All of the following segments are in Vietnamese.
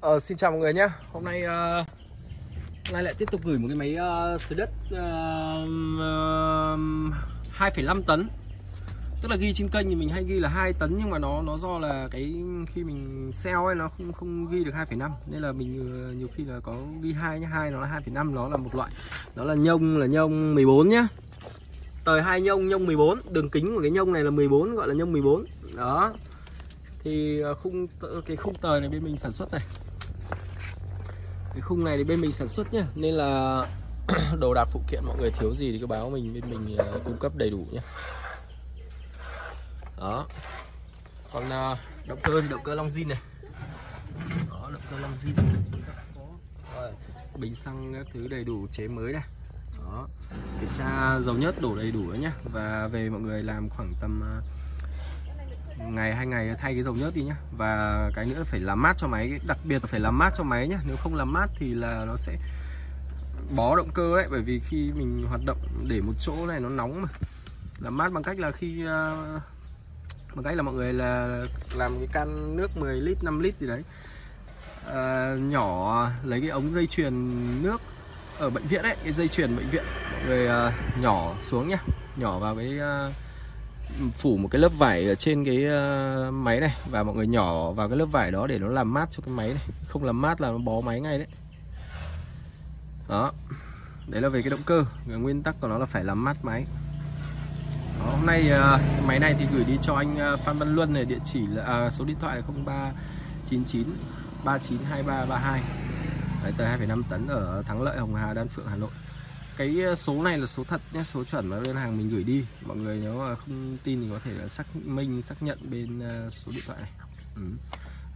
Ờ, xin chào mọi người nhé Hôm nay uh, hôm nay lại tiếp tục gửi một cái máy ờ, uh, sới đất uh, uh, 2,5 tấn Tức là ghi trên kênh thì mình hay ghi là 2 tấn nhưng mà nó nó do là cái khi mình sell ấy nó không không ghi được 2,5 nên là mình uh, nhiều khi là có ghi 2 nhá, 2 nó là 2,5 nó là một loại. Nó là nhông là nhông 14 nhá. Tời hai nhông nhông 14, đường kính của cái nhông này là 14 gọi là nhông 14. Đó. Thì khung cái khung tời này bên mình sản xuất này cái khung này thì bên mình sản xuất nhá. Nên là đồ đạc phụ kiện mọi người thiếu gì thì cứ báo mình bên mình ờ, cung cấp đầy đủ nhé đó. Còn uh, động cơ động cơ long zin này. Đó động cơ long zin. Bình xăng các thứ đầy đủ chế mới này đó. Kiểm tra dầu nhớt đổ đầy đủ nhá. Và về mọi người làm khoảng tầm uh, ngày hai ngày thay cái dầu nhớt đi nhá. Và cái nữa phải làm mát cho máy đặc biệt là phải làm mát cho máy nhá. Nếu không làm mát thì là nó sẽ bó động cơ đấy. Bởi vì khi mình hoạt động để một chỗ này nó nóng mà. Làm mát bằng cách là khi uh, bằng cách là mọi người là làm cái can nước 10 lít 5 lít gì đấy. Uh, nhỏ lấy cái ống dây chuyền nước ở bệnh viện đấy cái dây chuyền bệnh viện. Mọi người uh, nhỏ xuống nhá. Nhỏ vào cái uh, phủ một cái lớp vải ở trên cái uh, máy này và mọi người nhỏ vào cái lớp vải đó để nó làm mát cho cái máy này. Không làm mát là nó bó máy ngay đấy. Đó. Đấy là về cái động cơ. Nguyên tắc của nó là phải làm mát máy. Đó, hôm nay uh, máy này thì gửi đi cho anh uh, Phan Văn Luân này địa chỉ là uh, số điện thoại là 0399 392332 đấy, tờ 2,5 tấn ở Thắng Lợi Hồng Hà Đan Phượng Hà Nội cái ờ, số này là số thật nhé số chuẩn mà đơn hàng mình gửi đi. Mọi người nếu mà không tin thì có thể là xác minh, xác nhận bên ờ, số điện thoại này. Ừ.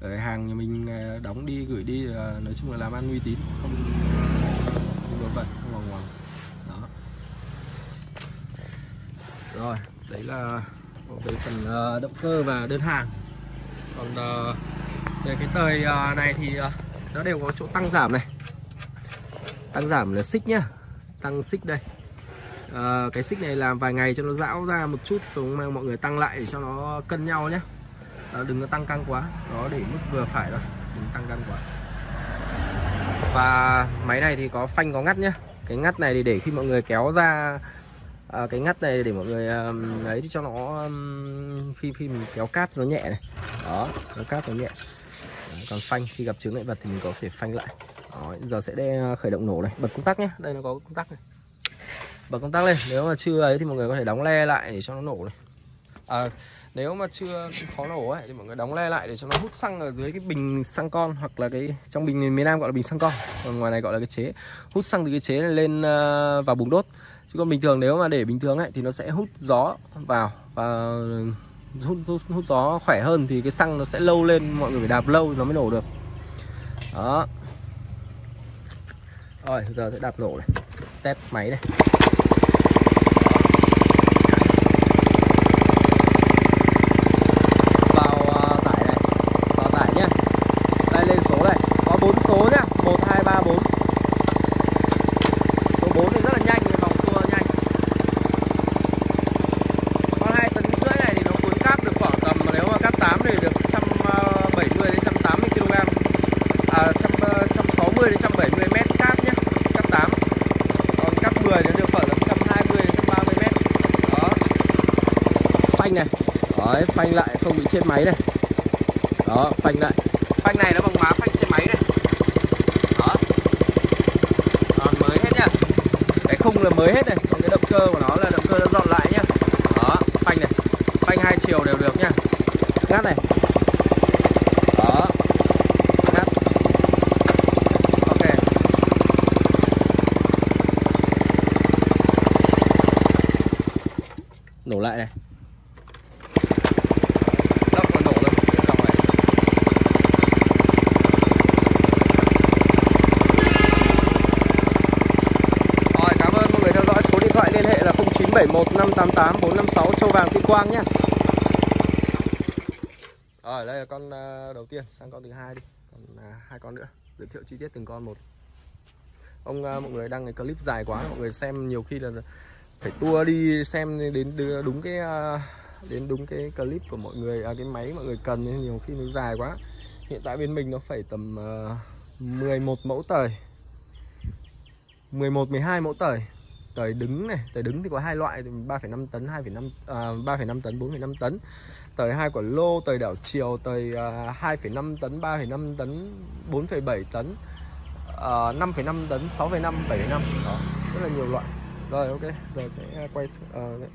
ở hàng nhà mình ờ, đóng đi, gửi đi nói chung là làm ăn uy tín, không không vớ vẩn, không hoàng hoàng đó. Rồi, đấy là về phần động cơ và đơn hàng. Còn về cái tời này thì nó đều có chỗ tăng giảm này. Tăng giảm là xích nhá tăng xích đây. À, cái xích này làm vài ngày cho nó rão ra một chút xuống mang mọi người tăng lại để cho nó cân nhau nhé à, đừng có tăng căng quá nó để mức vừa phải thôi đừng tăng căng quá. Và máy này thì có phanh có ngắt nhé cái ngắt này thì để khi mọi người kéo ra à, cái ngắt này để mọi người um, cho nó um, khi khi mình kéo cáp nó nhẹ này. Đó nó cáp nó nhẹ. Còn phanh khi gặp chướng lại vật thì mình có thể phanh lại đó, giờ sẽ đe à, khởi động nổ này. Bật công tắc nhé đây nó có công tắc này. Bật công tắc lên. Nếu mà chưa ấy thì mọi người có thể đóng le lại để cho nó nổ này. À, nếu mà chưa khó nổ ấy thì mọi người đóng le lại để cho nó hút xăng ở dưới cái bình xăng con hoặc là cái trong bình miền Nam gọi là bình xăng con. Còn ngoài này gọi là cái chế hút xăng từ cái chế này lên uh, vào bùng đốt. Chứ còn bình thường nếu mà để bình thường ấy thì nó sẽ hút gió vào và hút, hút, hút gió khỏe hơn thì cái xăng nó sẽ lâu lên mọi người phải đạp lâu nó mới nổ được. Đó rồi giờ sẽ đạp nổ này. Test máy này Vào uh, tải này Vào tải nhá Đây lên số này Có 4 số nhá 1, 2, 3, 4 Số 4 thì rất là nhanh Vòng tua nhanh Con 2 tấn rưỡi này thì nó cuốn cáp được khoảng tầm Nếu mà cáp 8 thì được 170 đến 180 kg À 160 đến 170 mét 10 thì được khoảng là 120 đến 130 mét đó phanh này. Đấy phanh lại không bị chết máy này. Đó phanh lại. Phanh này nó bằng má phanh xe máy này. Đó. Còn mới hết nhá. Cái khung là mới hết này còn cái động cơ của nó là động cơ nó dọn lại nhá. Đó phanh này. Phanh hai chiều đều được nhá. Ngắt này. Nổ lại này 971 588 456 Châu Vàng Tuyên Quang nhá Rồi đây là con à, đầu tiên sang con thứ hai đi. Còn à, hai con nữa. Giới thiệu chi tiết từng con một. Ông à, mọi người đăng cái clip dài quá Mọi người xem nhiều khi là phải tua đi xem đến đúng cái đến đúng cái clip của mọi người à, cái máy mọi người cần nên nhiều khi nó dài quá. Hiện tại bên mình nó phải tầm uh, 11 mẫu tời. 11 12 mẫu tời tời đứng này. Tời đứng thì có hai loại 3,5 tấn 2,5 à, 3,5 tấn 4,5 tấn. Tời hai quả lô tời đảo chiều tời à, 2,5 tấn 3,5 tấn 4,7 tấn à, 5,5 tấn 6,5 7,5 đó rất là nhiều loại. Rồi ok giờ sẽ quay uh,